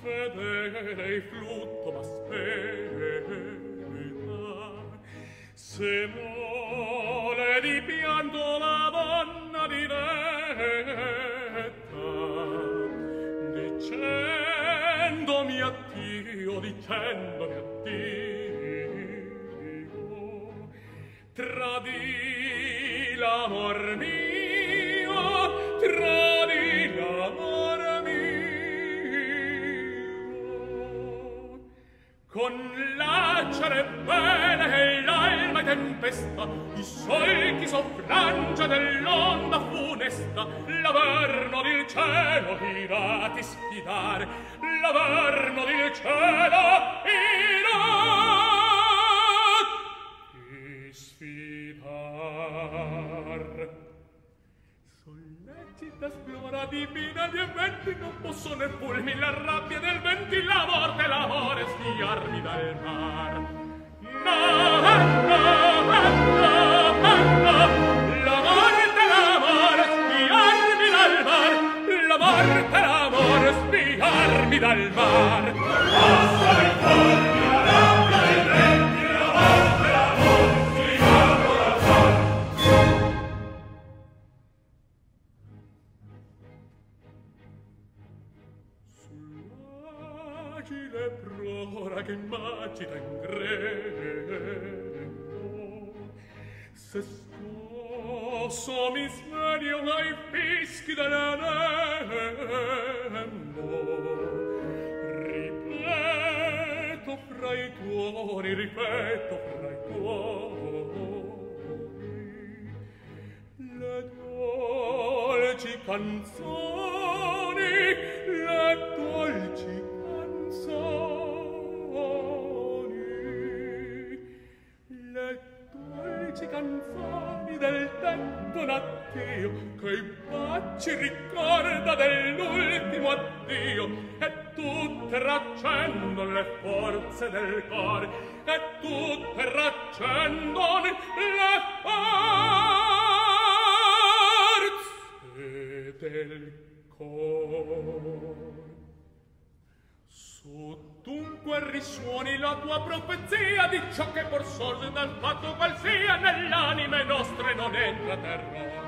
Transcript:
fedele il flutto ma se mole di pianto la donna diretta dicendomi addio dicendomi addio tradì l'amor mio con l'acere bene e l'alma tempesta i solchi soffrangia dell'onda funesta. L'averno del cielo irati sfidare, l'averno del cielo Città splora divina di eventi non posso possono fulmi la rabbia del ventilavor dell'amore sfiarmi dal mar. No, no, no, no, no. dal mar, la morte l'amore spiarmi dal mar. facile prora che macita in greco se scosso mi sveglio ai fischi della dell'anembo ripeto fra i tuoni ripeto fra i tuoni le dolci canzoni le dolci abbandona a Dio che i baci ricorda dell'ultimo addio e tutte traccendo le forze del cuore e tutte traccendo le forze del cuore. Sottunque risuoni la tua profezia di ciò che por sorge dal fatto qual sia nell'anime nostre non entra terrore.